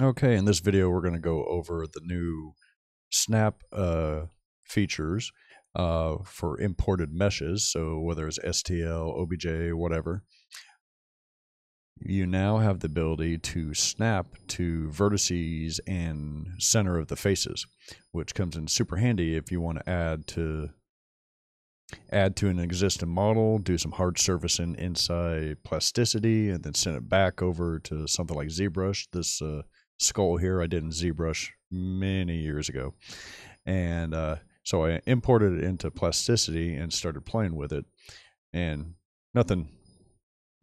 Okay, in this video, we're going to go over the new Snap uh, features uh, for imported meshes. So whether it's STL, OBJ, whatever, you now have the ability to snap to vertices and center of the faces, which comes in super handy if you want to add to add to an existing model, do some hard surfacing inside plasticity, and then send it back over to something like ZBrush. This uh, skull here I did in ZBrush many years ago. And uh, so I imported it into plasticity and started playing with it. And nothing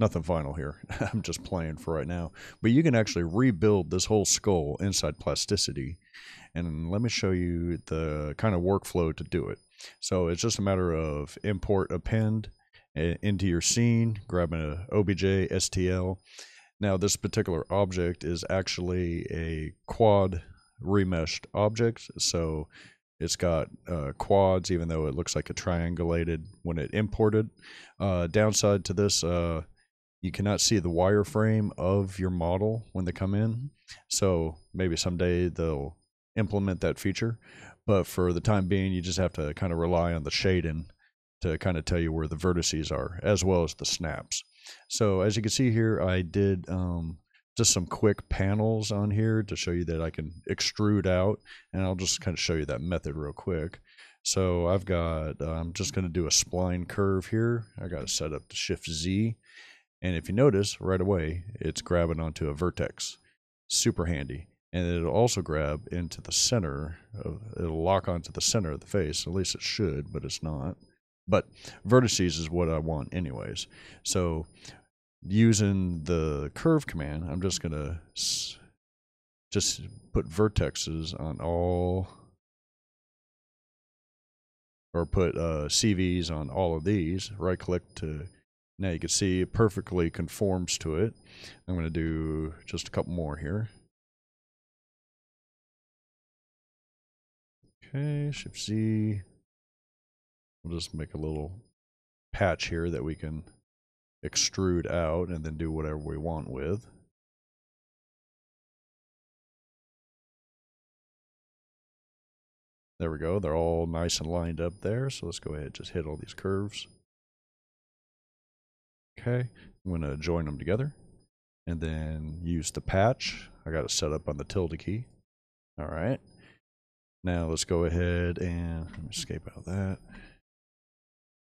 nothing final here. I'm just playing for right now. But you can actually rebuild this whole skull inside plasticity. And let me show you the kind of workflow to do it. So it's just a matter of import append eh, into your scene, grabbing a OBJ, STL, now, this particular object is actually a quad remeshed object, so it's got uh, quads, even though it looks like a triangulated when it imported. Uh, downside to this, uh, you cannot see the wireframe of your model when they come in, so maybe someday they'll implement that feature. But for the time being, you just have to kind of rely on the shading to kind of tell you where the vertices are, as well as the snaps. So as you can see here, I did um, just some quick panels on here to show you that I can extrude out, and I'll just kind of show you that method real quick. So I've got, uh, I'm just going to do a spline curve here. I got it set up to Shift Z. And if you notice right away, it's grabbing onto a vertex. Super handy. And it'll also grab into the center, of, it'll lock onto the center of the face. At least it should, but it's not. But vertices is what I want anyways. So using the curve command, I'm just going to just put vertexes on all or put uh, CVs on all of these. Right click to now you can see it perfectly conforms to it. I'm going to do just a couple more here. Okay, Shift Z. We'll just make a little patch here that we can extrude out and then do whatever we want with. There we go. They're all nice and lined up there. So let's go ahead and just hit all these curves. Okay. I'm going to join them together and then use the patch. I got it set up on the tilde key. All right. Now let's go ahead and escape out of that.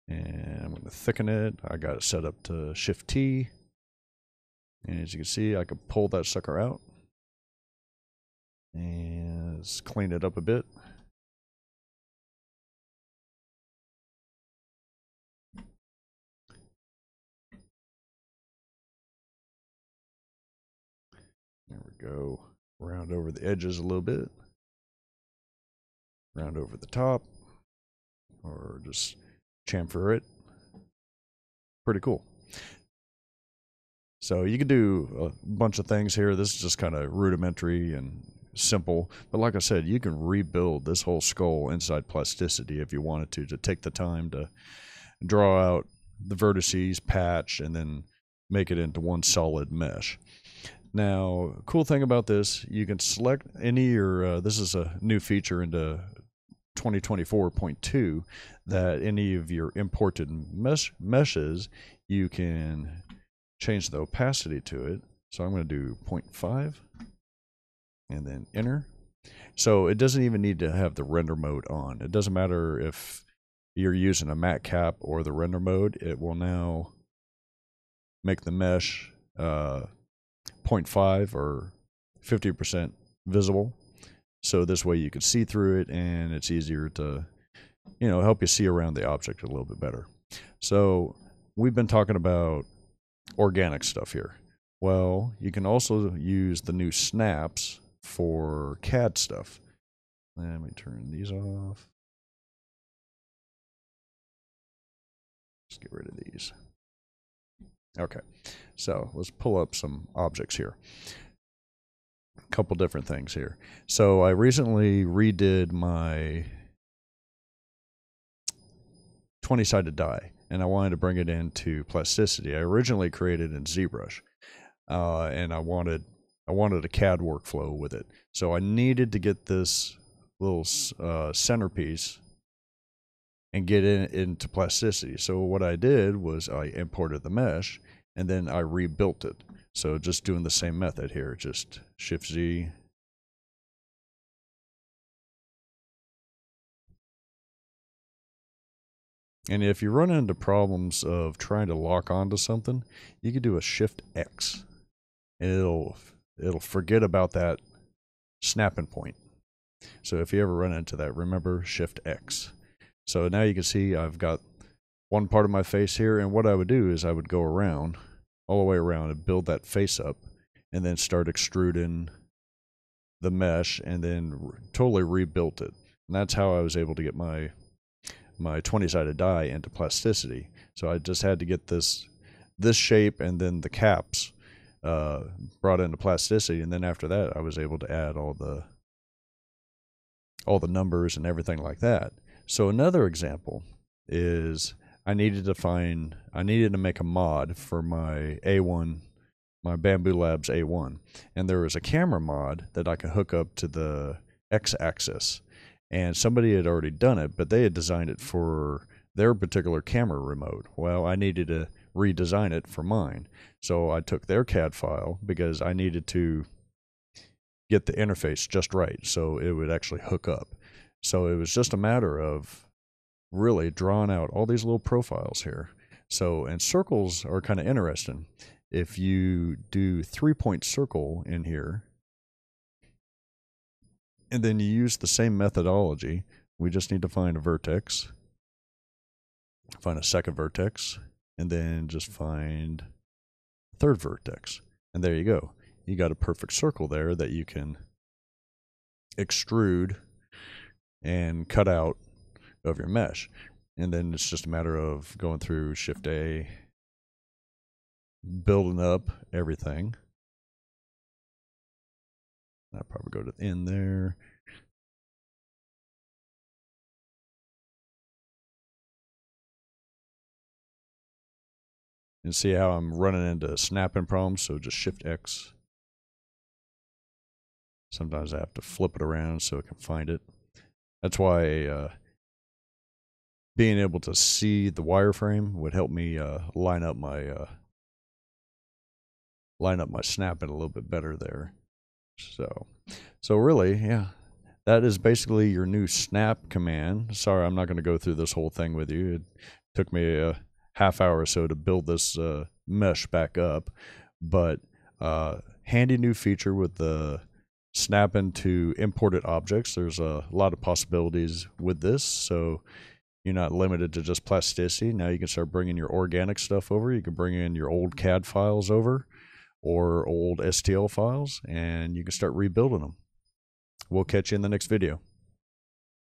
And I'm going to thicken it. I got it set up to Shift T. And as you can see, I can pull that sucker out. And let's clean it up a bit. There we go. Round over the edges a little bit. Round over the top. Or just chamfer it. Pretty cool. So you can do a bunch of things here. This is just kind of rudimentary and simple. But like I said, you can rebuild this whole skull inside plasticity if you wanted to, to take the time to draw out the vertices, patch, and then make it into one solid mesh. Now, cool thing about this, you can select any your, uh, this is a new feature into 2024.2 that any of your imported mesh meshes, you can change the opacity to it. So I'm going to do 0.5 and then enter. So it doesn't even need to have the render mode on. It doesn't matter if you're using a matcap or the render mode. It will now make the mesh uh, 0.5 or 50% visible so this way you can see through it and it's easier to, you know, help you see around the object a little bit better. So we've been talking about organic stuff here. Well, you can also use the new snaps for CAD stuff. Let me turn these off. Let's get rid of these. Okay, so let's pull up some objects here couple different things here. So I recently redid my 20 sided die and I wanted to bring it into plasticity. I originally created in ZBrush uh, and I wanted I wanted a CAD workflow with it. So I needed to get this little uh, centerpiece and get it into plasticity. So what I did was I imported the mesh and then I rebuilt it. So just doing the same method here, just Shift Z. And if you run into problems of trying to lock onto something, you could do a Shift X. And it'll it'll forget about that snapping point. So if you ever run into that, remember Shift X. So now you can see I've got one part of my face here, and what I would do is I would go around, all the way around, and build that face up, and then start extruding the mesh, and then totally rebuilt it. And that's how I was able to get my my 20-sided die into plasticity. So I just had to get this this shape and then the caps uh, brought into plasticity, and then after that, I was able to add all the all the numbers and everything like that. So another example is I needed to find I needed to make a mod for my A1 my Bambu Labs A1 and there was a camera mod that I could hook up to the X axis and somebody had already done it but they had designed it for their particular camera remote. Well, I needed to redesign it for mine. So I took their CAD file because I needed to get the interface just right so it would actually hook up. So it was just a matter of really drawing out all these little profiles here. So, and circles are kind of interesting. If you do three point circle in here, and then you use the same methodology, we just need to find a vertex, find a second vertex, and then just find third vertex. And there you go. You got a perfect circle there that you can extrude and cut out of your mesh. And then it's just a matter of going through Shift A, building up everything. I'll probably go to the end there. And see how I'm running into snapping problems, so just Shift X. Sometimes I have to flip it around so it can find it. That's why uh, being able to see the wireframe would help me uh, line up my uh, line up my snapping a little bit better there. So, so really, yeah, that is basically your new snap command. Sorry, I'm not going to go through this whole thing with you. It took me a half hour or so to build this uh, mesh back up, but uh, handy new feature with the snap into imported objects. There's a lot of possibilities with this. So you're not limited to just plasticity. Now you can start bringing your organic stuff over. You can bring in your old CAD files over or old STL files, and you can start rebuilding them. We'll catch you in the next video.